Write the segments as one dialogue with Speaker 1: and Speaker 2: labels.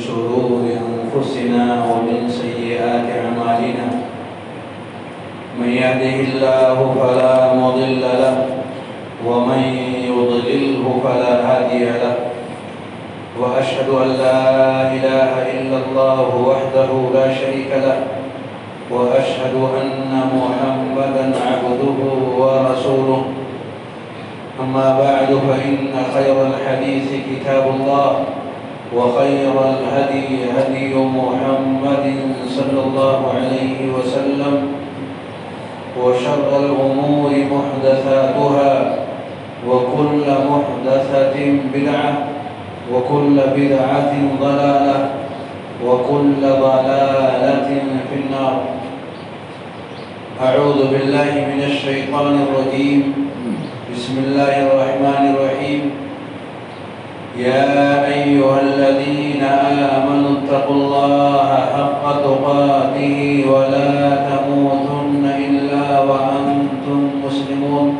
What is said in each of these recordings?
Speaker 1: شرور أنفسنا ومن سيئات أعمالنا. من يهده الله فلا مضل له ومن يضلله فلا هادي له. وأشهد أن لا إله إلا الله وحده لا شريك له وأشهد أن محمدا عبده ورسوله. أما بعد فإن خير الحديث كتاب الله. وخير الهدي هدي محمد صلى الله عليه وسلم وشر الأمور محدثاتها وكل محدثة بدعة وكل بدعة ضلالة وكل ضلالة في النار. أعوذ بالله من الشيطان الرجيم. بسم الله الرحمن الرحيم. يا آمنوا اتقوا الله حق تقاته ولا تموتن إلا وأنتم مسلمون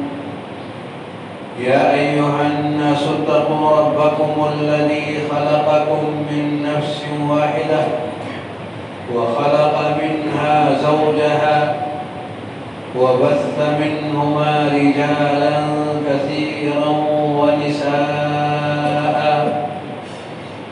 Speaker 1: يا أيها الناس اتقوا ربكم الذي خلقكم من نفس واحدة وخلق منها زوجها وبث منهما رجالا كثيرا ونساء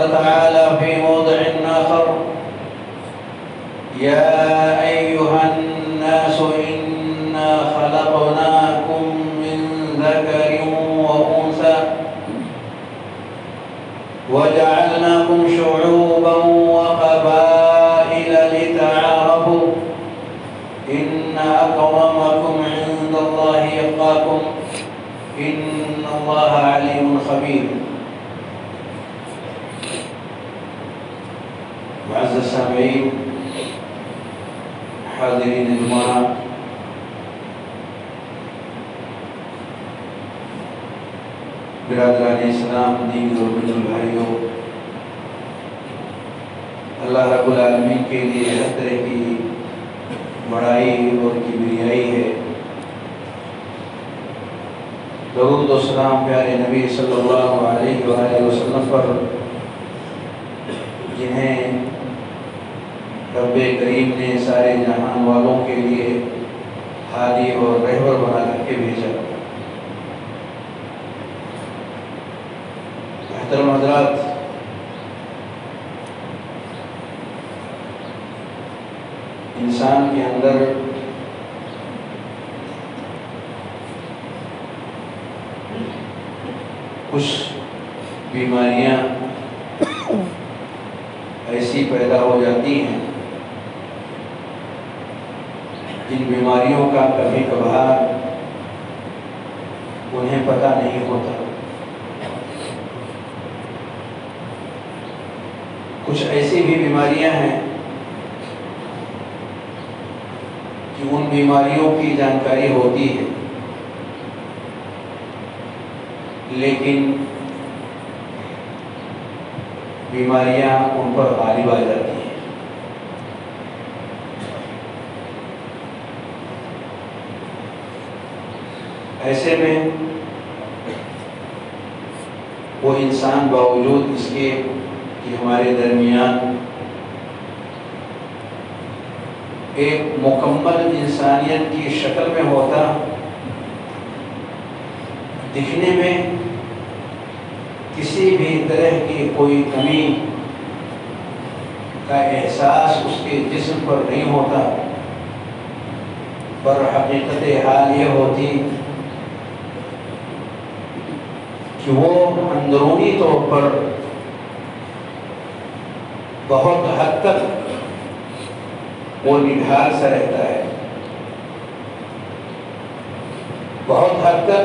Speaker 1: وقال تعالى في موضع آخر يا أيها الناس إنا خلقناكم من ذكر وأنثى وجعلناكم شعوبا وقبائل لتعارفوا. إن أكرمكم عند الله يقاكم إن الله عليم خبير. برادران اسلام، دین اور بجل بھائیوں، اللہ رب العالمین کے لیے ہر طرح کی بڑائی اور کبریائی ہے۔ درود و سلام پیارے نبی صلی اللہ علیہ وآلہ وسلم پر، جنہیں رب کریم نے سارے جہان والوں کے لیے ہادی اور رہبر بنا کر کے بھیجا۔ محترم حضرات انسان کے اندر کچھ بیماریاں ایسی پیدا ہو جاتی ہیں جن بیماریوں کا کبھی کبھار انہیں پتہ نہیں ہوتا۔ کچھ ایسی بھی بیماریاں ہیں کہ ان بیماریوں کی جانکاری ہوتی ہے۔ لیکن بیماریاں ان پر غالب آ جاتی ہیں۔ ایسے میں وہ انسان باوجود اس کے کہ ہمارے درمیان ایک مکمل انسانیت کی شکل میں ہوتا، دکھنے میں کسی بھی طرح کی کوئی کمی کا احساس اس کے جسم پر نہیں ہوتا، پر حقیقت حال یہ ہوتی کہ وہ اندرونی طور پر بہت حد تک وہ نڈھال سا رہتا ہے۔ بہت حد تک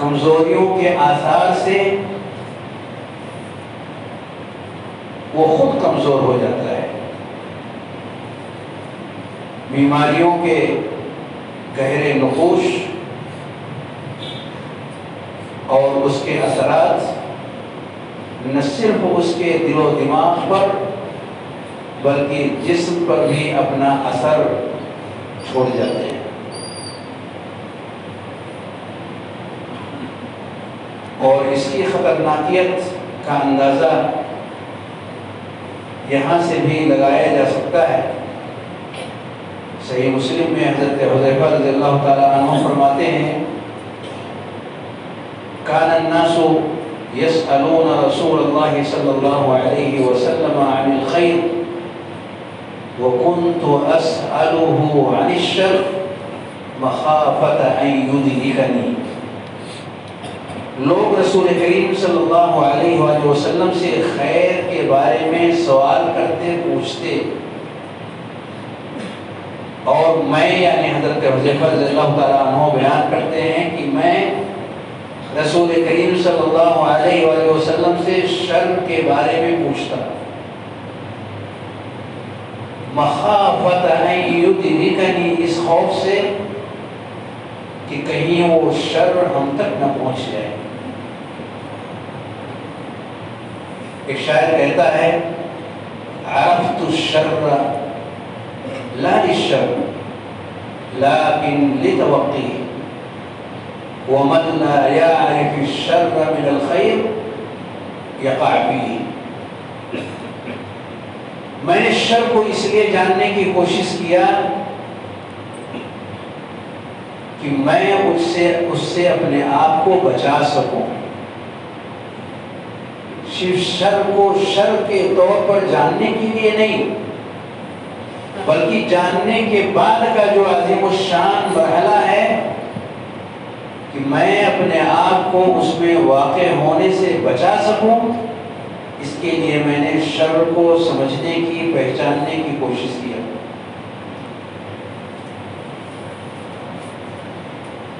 Speaker 1: کمزوریوں کے آثار سے وہ خود کمزور ہو جاتا ہے۔ بیماریوں کے گہرے نقوش اور اس کے اثرات نہ صرف اس کے دل و دماغ پر، بلکہ جسم پر بھی اپنا اثر چھوڑ جاتے ہیں۔ اور اس کی خطرناکیت کا اندازہ یہاں سے بھی لگایا جا سکتا ہے۔ صحیح مسلم میں حضرت حضیفہ رضی اللہ تعالیٰ عنہ فرماتے ہیں، کان الناس يسألون رسول الله صلى الله عليه وسلم عن الخير. وكنت أسأله عن الشر مخافة أن يدركني لوگ رسول کریم صلی اللہ علیہ وآلہ وسلم سے خیر کے بارے میں سوال کرتے، پوچھتے، اور میں یعنی حضرت حضیفہ رضی اللہ تعالیٰ عنہ بیان کرتے ہیں کہ میں رسول کریم صلی اللہ علیہ وآلہ وسلم سے شر کے بارے میں پوچھتا مخافت یدرکنی، اس خوف سے کہ کہیں وہ شر ہم تک نہ پہنچ جائے۔ ایک شاعر کہتا ہے، عرفت الشر لا للشر، لیکن لتوقی ومن لا يعرف الشر من الخير يقع فيه میں نے شر کو اس لیے جاننے کی کوشش کیا کہ میں اس سے اس سے اپنے آپ کو بچا سکوں۔ صرف شر کو شر کے طور پر جاننے کے لیے نہیں، بلکہ جاننے کے بعد کا جو عظیم الشان مرحلہ ہے کہ میں اپنے آپ کو اس میں واقع ہونے سے بچا سکوں؟ اس کے لیے میں نے شر کو سمجھنے کی، پہچاننے کی کوشش کیا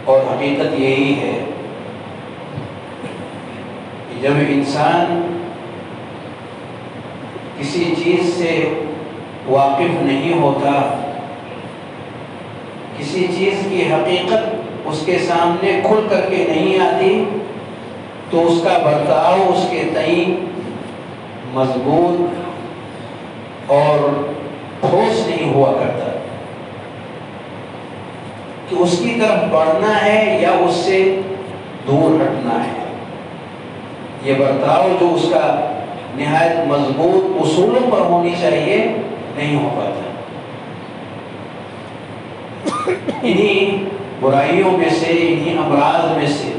Speaker 1: اور حقیقت یہی ہے کہ جب انسان کسی چیز سے واقف نہیں ہوتا، کسی چیز کی حقیقت اس کے سامنے کھل کر کے نہیں آتی، تو اس کا برتاؤ اس کے تئیں مضبوط اور ٹھوس نہیں ہوا کرتا۔ کہ اس کی طرف بڑھنا ہے یا اس سے دور ہٹنا ہے؟ یہ برتاؤ جو اس کا نہایت مضبوط اصولوں پر ہونی چاہیے نہیں ہو پاتا۔ انہی برائیوں میں سے، انہی امراض میں سے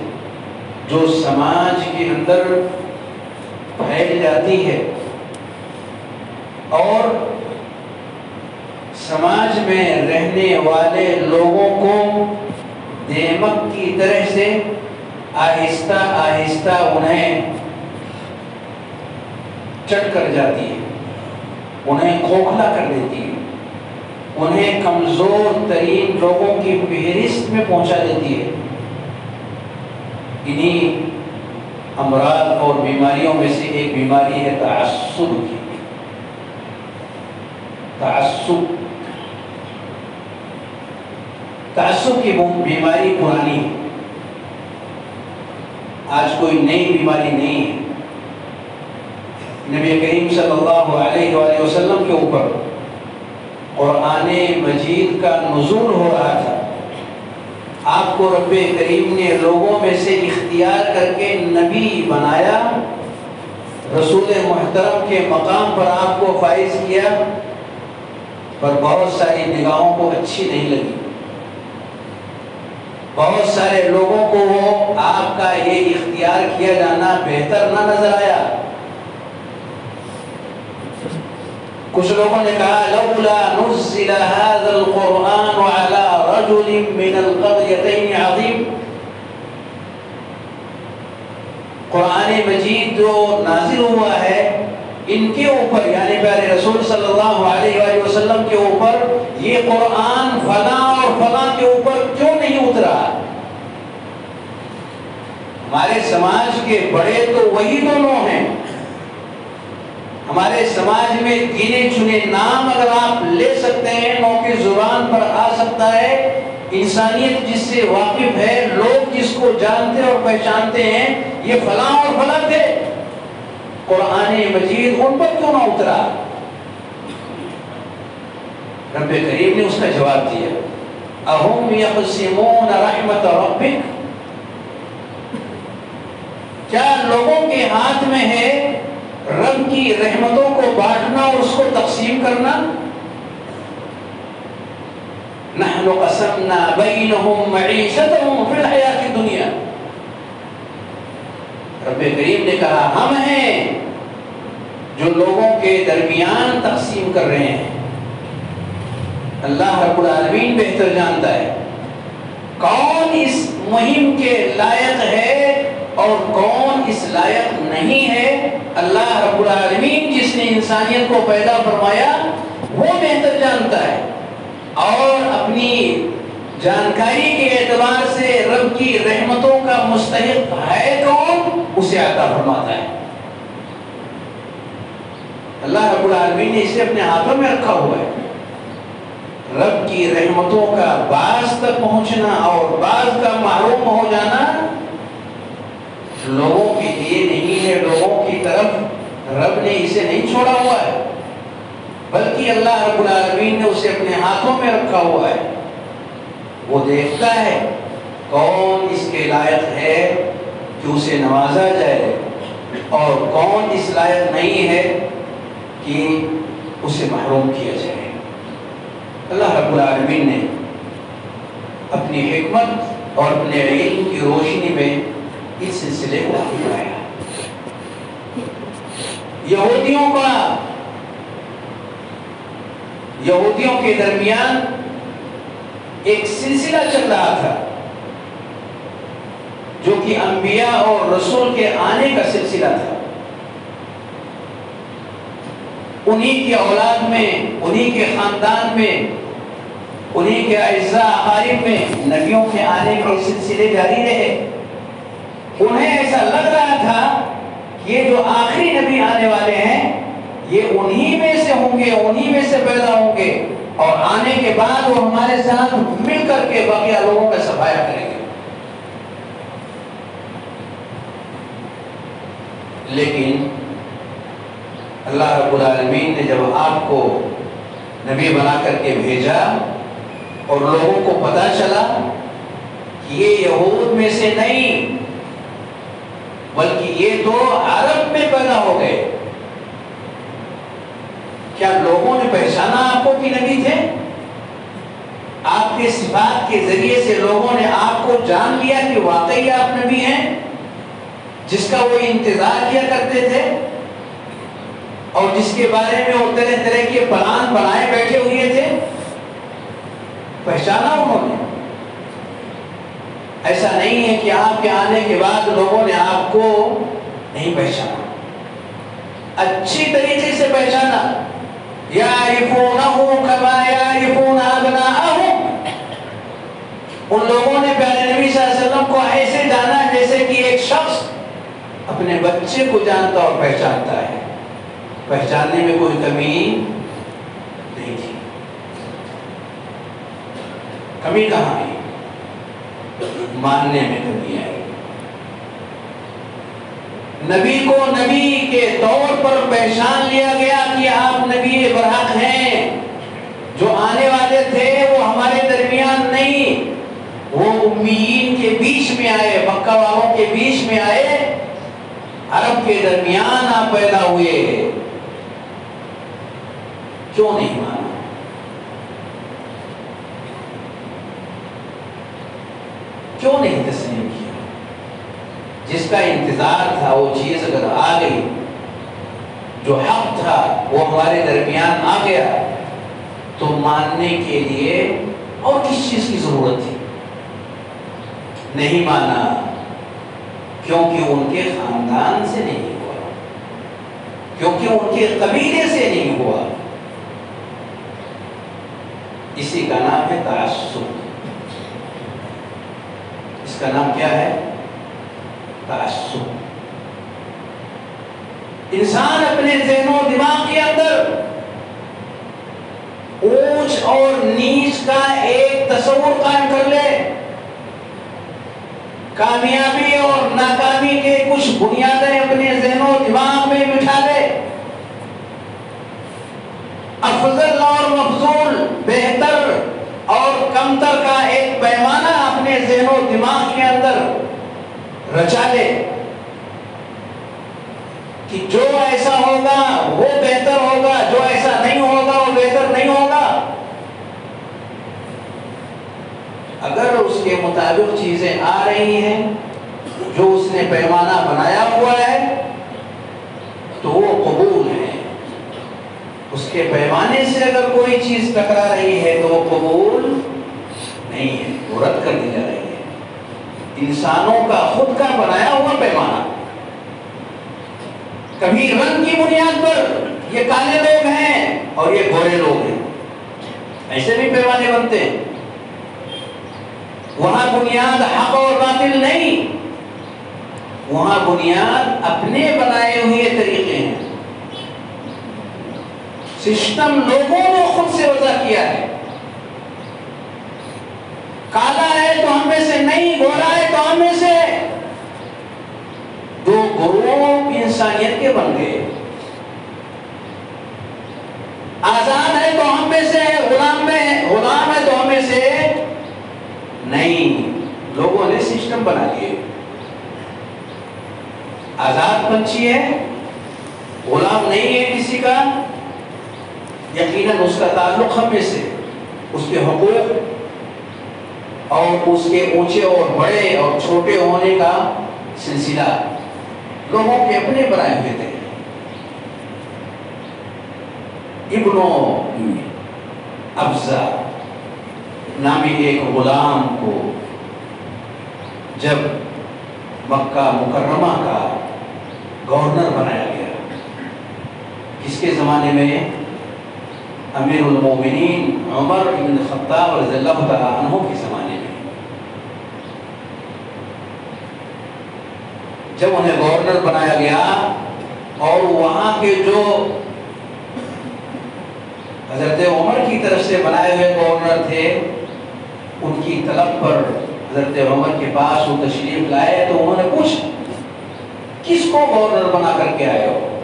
Speaker 1: جو سماج کے اندر پھیل جاتی ہے اور سماج میں رہنے والے لوگوں کو دیمک کی طرح سے آہستہ آہستہ انہیں چٹ کر جاتی ہے، انہیں کھوکھلا کر دیتی ہے۔ انہیں کمزور ترین لوگوں کی فہرست میں پہنچا دیتی ہے۔ انہی امراض اور بیماریوں میں سے ایک بیماری ہے تعصب کی۔ تعصب۔ تعصب کی بیماری پرانی ہے۔ آج کوئی نئی بیماری نہیں ہے۔ نبی کریم صلی اللہ علیہ وآلہ وسلم کے اوپر۔ قرآن مجید کا نزول ہو رہا تھا۔ آپ کو رب کریم نے لوگوں میں سے اختیار کر کے نبی بنایا۔ رسول محترم کے مقام پر آپ کو فائز کیا۔ پر بہت ساری نگاہوں کو اچھی نہیں لگی۔ بہت سارے لوگوں کو وہ آپ کا یہ اختیار کیا جانا بہتر نہ نظر آیا۔ کچھ لوگوں نے کہا، لولا نزل هذا القرآن على رجل من القريتين عظيم قرآن مجید جو نازل ہوا ہے، ان کے اوپر یعنی پیارے رسول صلی اللہ علیہ وآلہ وسلم کے اوپر، یہ قرآن فلاں اور فلاں کے اوپر کیوں نہیں اترا؟ ہمارے سماج کے بڑے تو وہی دونوں ہیں۔ ہمارے سماج میں گنے چنے نام اگر آپ لے سکتے ہیں نو کی زبان پر آ سکتا ہے۔ انسانیت جس سے واقف ہے، لوگ جس کو جانتے اور پہچانتے ہیں، یہ فلاں اور فلاں تھے۔ قرآن مجید ان پر کیوں نہ اترا؟ رب کریم نے اس کا جواب دیا۔ اہم یقسمون رحمت ربک؟ کیا لوگوں کے ہاتھ میں ہے رب کی رحمتوں کو بانٹنا اور اس کو تقسیم کرنا۔ نحن قسمنا بینہم معیشتہم فی الحیات دنیا رب کریم نے کہا، ہم ہیں جو لوگوں کے درمیان تقسیم کر رہے ہیں۔ اللہ رب العالمین بہتر جانتا ہے۔ کون اس مہم کے لائق ہے اور کون اس لائق نہیں ہے اللہ رب العالمین جس نے انسانیت کو پیدا فرمایا، وہ بہتر جانتا ہے۔ اور اپنی جانکاری کے اعتبار سے رب کی رحمتوں کا مستحق ہے کون؟ اسے عطا فرماتا ہے۔ اللہ رب العالمین نے اسے اپنے ہاتھوں میں رکھا ہوا ہے۔ رب کی رحمتوں کا بعض تک پہنچنا اور بعض کا معروف ہو جانا لوگوں کے لیے نہیں ہے، لوگوں کی طرف رب نے اسے نہیں چھوڑا ہوا ہے۔ بلکہ اللہ رب العالمین نے اسے اپنے ہاتھوں میں رکھا ہوا ہے۔ وہ دیکھتا ہے کون اس کے لائق ہے کہ اسے نوازا جائے اور کون اس لائق نہیں ہے کہ اسے محروم کیا جائے۔ اللہ رب العالمین نے اپنی حکمت اور اپنے علم کی روشنی میں اس سلسلے کو اپنایا یہودیوں کا یہودیوں کے درمیان ایک سلسلہ چل رہا تھا، جو کہ انبیاء اور رسول کے آنے کا سلسلہ تھا۔ انہی کی اولاد میں، انہی کے خاندان میں، انہی کے اعزاء، اقارب میں نبیوں کے آنے کے سلسلے جاری رہے۔ انہیں ایسا لگ رہا تھا کہ یہ جو آخری نبی آنے والے ہیں، یہ انہی میں سے ہوں گے، انہی میں سے پیدا ہوں گے۔ اور آنے کے بعد وہ ہمارے ساتھ مل کر کے باقی لوگوں کا صفایا کریں گے۔ لیکن اللہ رب العالمین نے جب آپ کو نبی بنا کر کے بھیجا اور لوگوں کو پتا چلا کہ یہ یہود میں سے نہیں بلکہ یہ تو عرب میں پیدا ہو گئے۔ کیا لوگوں نے پہچانا آپ کو کہ نبی تھے؟ آپ کے صفات کے ذریعے سے لوگوں نے آپ کو جان لیا کہ واقعی آپ نبی ہیں، جس کا وہ انتظار کیا کرتے تھے اور جس کے بارے میں وہ طرح طرح کے پلان بنائے بیٹھے ہوئے تھے۔ پہچانا انہوں نے۔ ایسا نہیں ہے کہ آپ کے آنے کے بعد لوگوں نے آپ کو نہیں پہچانا۔ اچھی طریقے سے پہچانا۔ ان لوگوں نے پیارے نبی صلی اللہ علیہ وسلم کو ایسے جانا جیسے کہ ایک شخص اپنے بچے کو جانتا اور پہچانتا ہے۔ پہچاننے میں کوئی کمی نہیں تھی۔ کمی کہاں آئی ماننے میں کمی آئی۔ نبی کو نبی کے طور پر پہچان لیا گیا کہ آپ نبی برحق ہیں۔ جو آنے والے تھے وہ ہمارے درمیان نہیں۔ وہ امیین کے بیچ میں آئے، مکہ والوں کے بیچ میں آئے۔ عرب کے درمیان آپ پیدا ہوئے۔ کیوں نہیں مانا؟ کیوں نہیں تسلیم کیا؟ جس کا انتظار تھا وہ چیز اگر آ گئی، جو حق تھا، وہ ہمارے درمیان آ گیا، تو ماننے کے لیے اور کس چیز کی ضرورت تھی؟ نہیں مانا، کیونکہ ان کے خاندان سے نہیں ہوا، کیونکہ ان کے قبیلے سے نہیں ہوا۔ اسی کا نام ہے تعصب۔ اس کا نام کیا ہے؟ تعصب۔ انسان اپنے ذہن و دماغ کے اندر اونچ اور نیچ کا ایک تصور قائم کر لے۔ کامیابی اور ناکامی کے کچھ بنیادیں اپنے ذہن و دماغ میں بٹھا لے۔ افضل اور مفضول، بہتر اور کمتر کا ایک پیمانہ اپنے ذہن و دماغ کے اندر رچا لے کہ جو ایسا ہوگا وہ بہتر ہوگا، جو ایسا نہیں ہوگا وہ بہتر نہیں ہوگا۔ اگر اس کے مطابق چیزیں آ رہی ہیں، جو اس نے پیمانہ بنایا ہوا ہے، تو وہ قبول ہے۔ اس کے پیمانے سے اگر کوئی چیز ٹکرا رہی ہے، تو وہ قبول نہیں ہے۔ وہ رد کر دی جا رہی ہے انسانوں کا خود کا بنایا ہوا پیمانہ۔ کبھی رنگ کی بنیاد پر یہ کالے لوگ ہیں اور یہ گورے لوگ ہیں۔ ایسے بھی پیمانے بنتے ہیں۔ وہاں بنیاد حق اور باطل نہیں۔ وہاں بنیاد اپنے بنائے ہوئے طریقے ہیں۔ سسٹم لوگوں نے خود سے وضع کیا ہے۔ کالا ہے تو ہم میں سے نہیں گورا ہے تو ہم میں سے۔ دو گروہ انسانیت کے بن گئے۔ آزاد ہے تو ہم میں سے، غلام میں، غلام ہے تو ہم میں سے۔ نہیں، لوگوں نے سسٹم بنا لیے۔ آزاد پنچھی ہے، غلام نہیں ہے کسی کا۔ یقیناً اس کا تعلق ہم میں سے، اس کے حقوق اور اس کے اونچے اور بڑے اور چھوٹے ہونے کا سلسلہ لوگوں کے اپنے بنائے ہوئے تھے ابن افزا نامی ایک غلام کو جب مکہ مکرمہ کا گورنر بنایا گیا، کس کے زمانے میں؟ امیر المومنین عمر بن خطاب رضی اللہ تعالیٰ عنہ کے زمانے میں جب انہیں گورنر بنایا گیا اور وہاں کے جو حضرت عمر کی طرف سے بنائے ہوئے گورنر تھے، ان کی طلب پر حضرت عمر کے پاس وہ تشریف لائے تو انہوں نے پوچھ کس کو گورنر بنا کر کے آئے ہو؟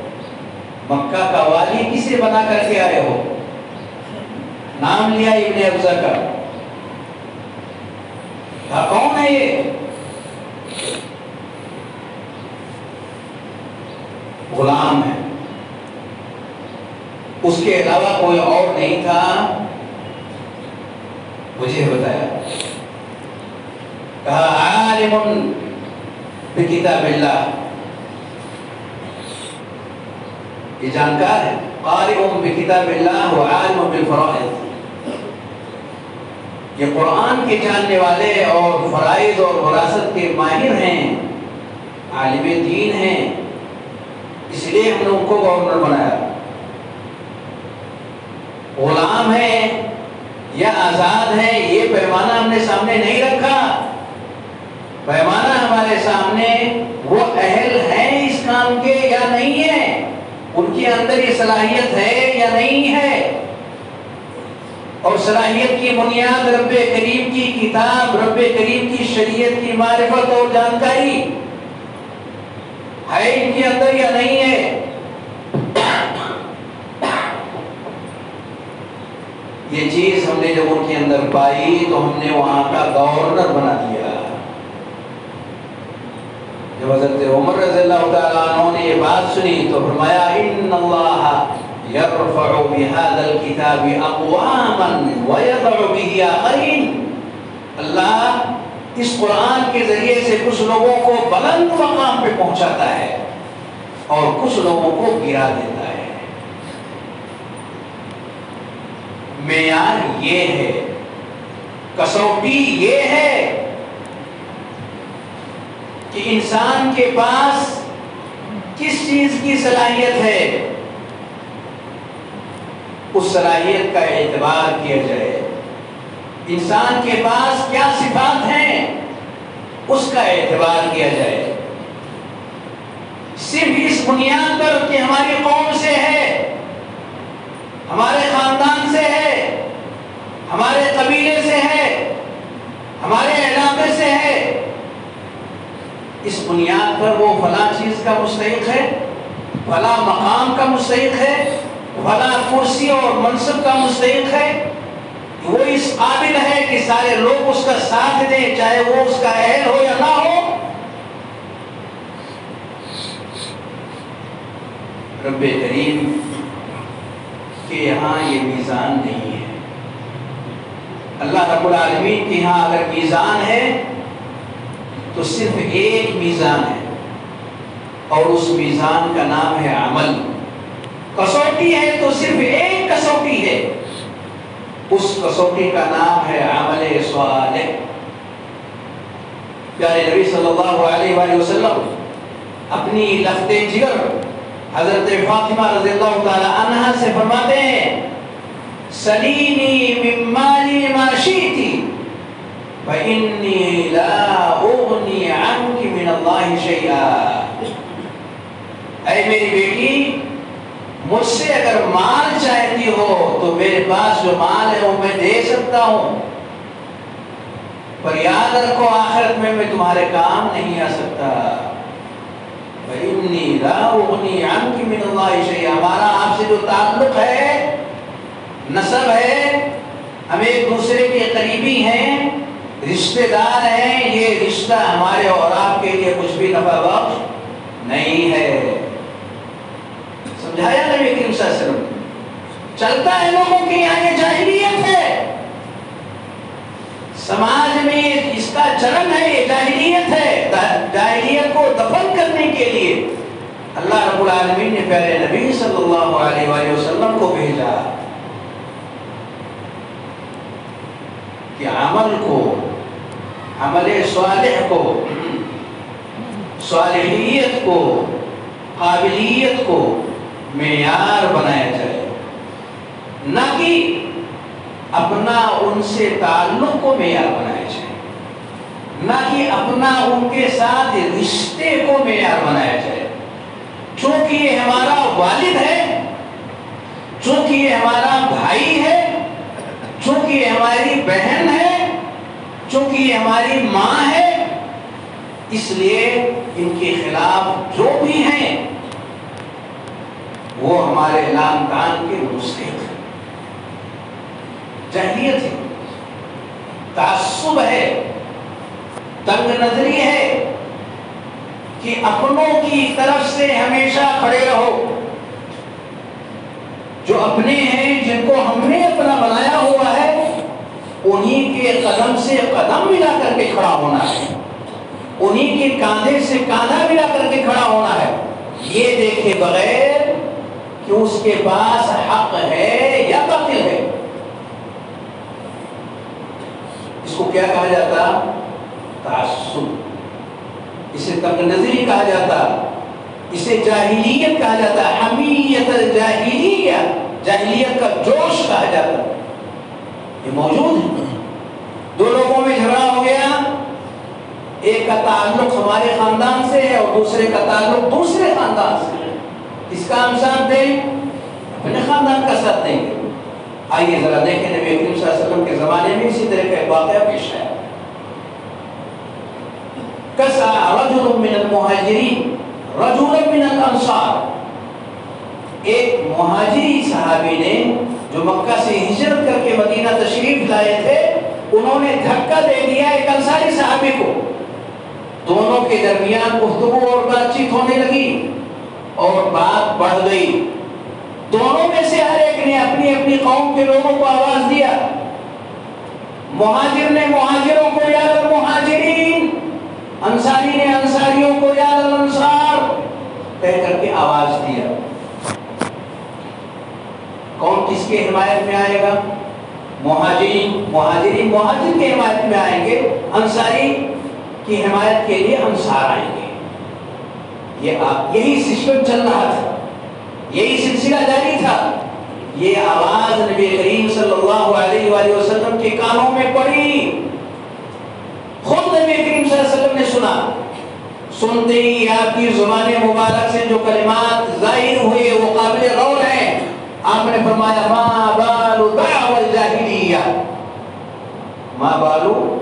Speaker 1: مکہ کا والی کسے بنا کر کے آئے ہو؟ نام لیا ابن افزا کا۔ کون ہے یہ؟ غلام ہے۔ اس کے علاوہ کوئی اور نہیں تھا۔ مجھے بتایا۔ کہا، عالم بکتاب اللہ۔ یہ جانکار ہے۔ قارئ بکتاب اللہ و عالم بالفرائض۔ یہ قرآن کے جاننے والے اور فرائض اور وراثت کے ماہر ہیں۔ عالم دین ہیں۔ اس لیے ہم نے ان کو گورنر بنایا غلام ہے یا آزاد ہے، یہ پیمانہ ہم نے سامنے نہیں رکھا۔ پیمانہ ہمارے سامنے وہ اہل ہیں اس کام کے یا نہیں ہے؟ ان کے اندر یہ صلاحیت ہے یا نہیں ہے؟ اور صلاحیت کی بنیاد رب کریم کی کتاب، رب کریم کی شریعت کی معرفت اور جانکاری ہے ان کے اندر یا نہیں ہے؟ یہ چیز ہم نے جب ان کے اندر پائی تو ہم نے وہاں کا گورنر بنا دیا۔ جب حضرت عمر رضی اللہ تعالیٰ عنہ نے یہ بات سنی تو فرمایا، ان اللہ یرفع بهذا الكتاب اقواما ويضع به آخرین۔ اللہ اس قرآن کے ذریعے سے کچھ لوگوں کو بلند مقام پہ پہنچاتا ہے اور کچھ لوگوں کو گرا دیتا ہے۔ معیار یہ ہے، کسوٹی یہ ہے کہ انسان کے پاس کس چیز کی صلاحیت ہے؟ اس صلاحیت کا اعتبار کیا جائے۔ انسان کے پاس کیا صفات ہیں؟ اس کا اعتبار کیا جائے۔ صرف اس بنیاد پر کہ ہماری قوم سے ہے، ہمارے خاندان سے ہے، ہمارے قبیلے سے ہے، ہمارے علاقے سے ہے۔ اس بنیاد پر وہ فلاں چیز کا مستحق ہے، فلاں مقام کا مستحق ہے، فلاں کرسی اور منصب کا مستحق ہے۔ وہ اس قابل ہے کہ سارے لوگ اس کا ساتھ دیں، چاہے وہ اس کا اہل ہو یا نہ ہو۔ رب کریم کہ یہاں یہ میزان نہیں ہے۔ اللہ رب العالمین کے یہاں اگر میزان ہے، تو صرف ایک میزان ہے، اور اس میزان کا نام ہے عمل۔ کسوٹی ہے تو صرف ایک کسوٹی ہے۔ اس کسوٹی کا نام ہے عمل صالح۔ پیارے نبی صلی اللہ علیہ وآلہ وسلم، اپنی لفت جگر حضرت فاطمہ رضی اللہ تعالی عنہ سے فرماتے ہیں، سلینی من مالی ما شیتی فإنی لا اغنی عنک من اللہ شیئا اے میری بیٹی مجھ سے اگر مال چاہتی ہو تو میرے پاس جو مال ہے وہ میں دے سکتا ہوں۔ پر یاد رکھو، آخرت میں میں تمہارے کام نہیں آ سکتا۔ من اللہ ہمارا آپ سے جو تعلق ہے نسب ہے، ہم ایک دوسرے کے قریبی ہیں، رشتہ دار ہیں، یہ رشتہ ہمارے اور آپ کے لیے کچھ بھی نفع بخش نہیں ہے۔ سمجھایا نبی کریم صلی اللہ علیہ وسلم چلتا ہے لوگوں کی یہاں یہ جاہلیت ہے۔ سماج میں اس کا چرن ہے، یہ جاہلیت ہے۔ جاہلیت کو دفن کرنے کے لیے اللہ رب العالمین نے پیارے نبی صلی اللہ علیہ وآلہ وسلم کو بھیجا کہ عمل کو، عمل صالح کو، صالحیت کو، قابلیت کو معیار بنایا جائے۔ نہ کہ اپنا ان سے تعلق کو معیار بنایا جائے۔ نہ کہ اپنا ان کے ساتھ رشتے کو معیار بنایا جائے۔ چونکہ یہ ہمارا والد ہے، چونکہ یہ ہمارا بھائی ہے، چونکہ یہ ہماری بہن ہے، چونکہ یہ ہماری ماں ہے، اس لیے ان کے خلاف جو بھی ہیں وہ ہمارے لان تان کے مستحق ہیں جہلیت ہے۔ تعصب ہے۔ تنگ نظری ہے کہ اپنوں کی طرف سے ہمیشہ کھڑے رہو۔ جو اپنے ہیں، جن کو ہم نے اپنا بنایا ہوا ہے، انہی کے قدم سے قدم ملا کر کے کھڑا ہونا ہے۔ انہی کے کاندھے سے کاندھا ملا کر کے کھڑا ہونا ہے۔ یہ دیکھے بغیر کہ اس کے پاس حق ہے یا باطل ہے؟ اس کو کیا کہا جاتا؟ تعصب. اسے تنگ نظری کہا جاتا. اسے جاہلیت کہا جاتا. حمیت الجاہلیہ. جاہلیت کا جوش کہا جاتا. یہ موجود ہے. دو لوگوں میں جھگڑا ہو گیا. ایک کا تعلق ہمارے خاندان سے ہے اور دوسرے کا تعلق دوسرے خاندان سے ہے. اس کا ہم ساتھ دیں اپنے خاندان کا ساتھ دیں گے آئیے ذرا دیکھیں نبی اکرم صلی اللہ علیہ وسلم کے زمانے میں اسی طرح کا ایک واقعہ پیش ہے کسا رجل من المہاجرین رجل من الانصار ایک مہاجری صحابی نے جو مکہ سے ہجرت کر کے مدینہ تشریف لائے تھے انہوں نے دھکا دے دیا ایک انصاری صحابی کو دونوں کے درمیان گفتگو اور بات چیت ہونے لگی اور بات بڑھ گئی۔ دونوں میں سے ہر ایک نے اپنی اپنی قوم کے لوگوں کو آواز دیا۔ مہاجر نے مہاجروں کو یاد مہاجرین، انصاری نے انصاریوں کو یاد الانصار کہہ کر کے آواز دیا۔ کون کس کے حمایت میں آئے گا؟ مہاجرین۔ مہاجرین مہاجر کے حمایت میں آئیں گے، انصاری کی حمایت کے لیے انصار آئیں گے۔ یہ یہی سسٹم چل رہا تھا۔ یہی سلسلہ جاری تھا۔ یہ آواز نبی کریم صلی اللہ علیہ وآلہ وسلم کے کانوں میں پڑی۔ خود نبی کریم صلی اللہ علیہ وسلم نے سنا۔ سنتے ہی آپ کی زبان مبارک سے جو کلمات ظاہر ہوئے وہ قابل غور ہیں۔ آپ نے فرمایا، ما بالو دعو الجاہلیہ ما بالو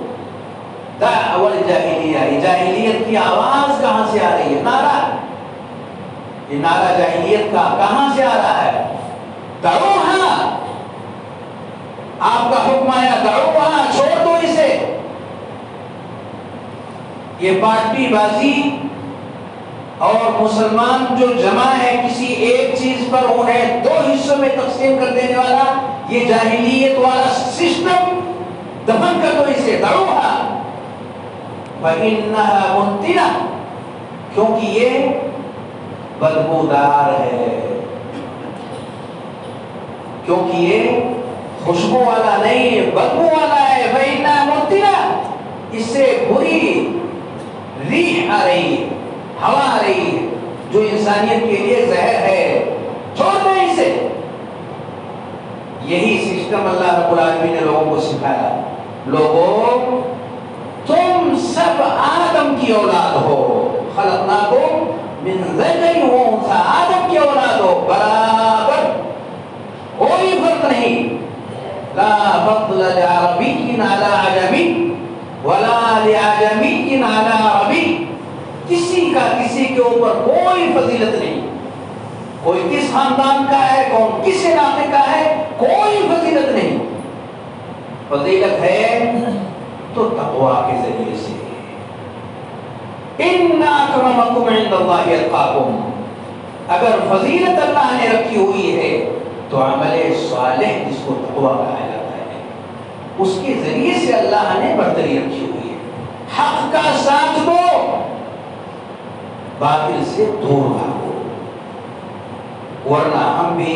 Speaker 1: دعو الجاہلیہ جاہلیت کی آواز کہاں سے آ رہی ہے؟ نعرہ. یہ نعرہ جاہلیت کا کہاں سے آ رہا ہے؟ دعوہا آپ کا حکم آیا دعوہا چھوڑ دو اسے. یہ پارٹی بازی اور مسلمان جو جمع ہے کسی ایک چیز پر انہیں دو حصوں میں تقسیم کر دینے والا. یہ جاہلیت والا سسٹم دفن کر دو اسے. دعوہا فَإِنَّهَا مُنْتِنَةٌ کیونکہ یہ بدبودار ہے کیونکہ یہ خوشبو والا نہیں ہے بدبو والا ہے فَإِنَّهَا مُنْتِنَةٌ اس سے بری ریح آ رہی ہے ہوا آ رہی ہے جو انسانیت کے لیے زہر ہے چھوڑ دیں اسے یہی سسٹم اللہ رب العالمین نے لوگوں کو سکھایا لوگوں سب آدم کی اولاد ہو۔ خلقناکم من ذکر و انثى آدم کی اولاد ہو۔ برابر۔ کوئی فرق نہیں۔ لا فضل لعربی على عجمی ولا لعجمی على عربی۔ کسی کا کسی کے اوپر کوئی فضیلت نہیں۔ کوئی کس خاندان کا ہے، کون کس علاقے کا ہے، کوئی فضیلت نہیں۔ فضیلت ہے تو تقوا کے ذریعے سے۔ عند اللہ اتقاکم اگر فضیلت اللہ نے رکھی ہوئی ہے، تو عمل صالح جس کو تقوا کہا جاتا ہے، اس کے ذریعے سے اللہ نے برتری رکھی ہوئی ہے۔ حق کا ساتھ دو، باطل سے دور بھاگو ورنہ ہم بھی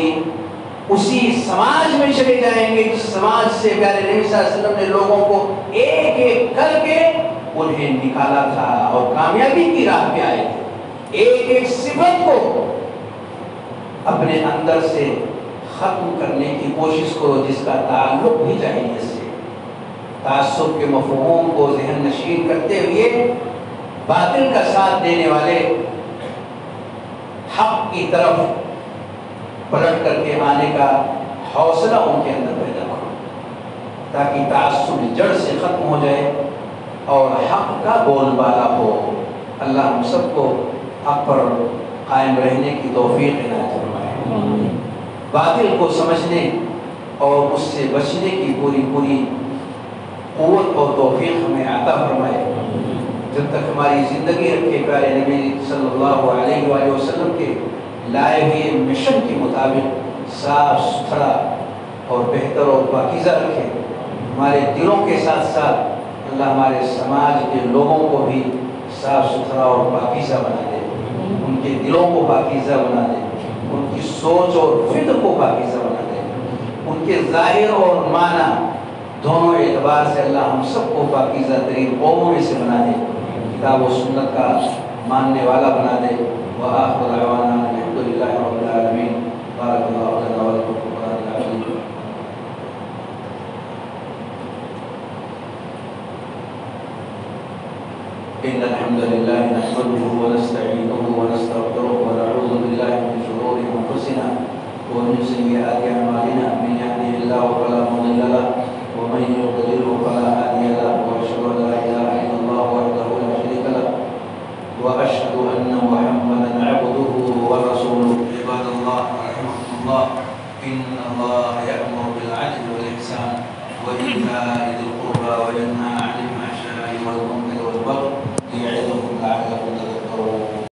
Speaker 1: اسی سماج میں چلے جائیں گے، جس سماج سے پیارے نبی صلی اللہ علیہ وسلم نے لوگوں کو ایک ایک کر کے انہیں نکالا تھا اور کامیابی کی راہ پہ آئے تھے۔ ایک ایک صفت کو اپنے اندر سے ختم کرنے کی کوشش کرو، جس کا تعلق بھی جاہلیت سے۔ تعصب کے مفہوم کو ذہن نشین کرتے ہوئے باطل کا ساتھ دینے والے حق کی طرف پلٹ کر کے آنے کا حوصلہ ان کے اندر پیدا کرو، تاکہ تعصب جڑ سے ختم ہو جائے۔ اور حق کا بول بالا ہو اللہ ہم سب کو حق پر قائم رہنے کی توفیق عنایت فرمائے۔ باطل کو سمجھنے اور اس سے بچنے کی پوری پوری قوت اور توفیق ہمیں عطا فرمائے۔ جب تک ہماری زندگی رکھے پیارے نبی صلی اللہ علیہ وآلہ وسلم کے لائے ہوئے مشن کے مطابق صاف ستھرا اور بہتر اور پاکیزہ رکھے۔ ہمارے دلوں کے ساتھ ساتھ اللہ ہمارے سماج کے لوگوں کو بھی صاف ستھرا اور پاکیزہ بنا دے۔ ان کے دلوں کو پاکیزہ بنا دے۔ ان کی سوچ اور فکر کو پاکیزہ بنا دے۔ ان کے ظاہر اور معنی دونوں اعتبار سے اللہ ہم سب کو پاکیزہ ترین قوموں میں سے بنا دے۔ کتاب و سنت کا ماننے والا بنا دے۔ وآخر دعوانا الحمد للہ رب العالمین۔ بارک اللہ لنا ولکم إن الحمد لله نحمده ونستعينه ونستغفره ونعوذ بالله من شرور أنفسنا ومن سيئات أعمالنا. من يهده الله فلا مضل له ومن يضلله فلا هادي له. وأشهد أن لا إله إلا الله وحده لا شريك له. وأشهد أن محمدا عبده ورسوله. عباد الله رحمكم الله. إن الله يأمر بالعدل والإحسان وإيتاء ذي القربى وينهى عن the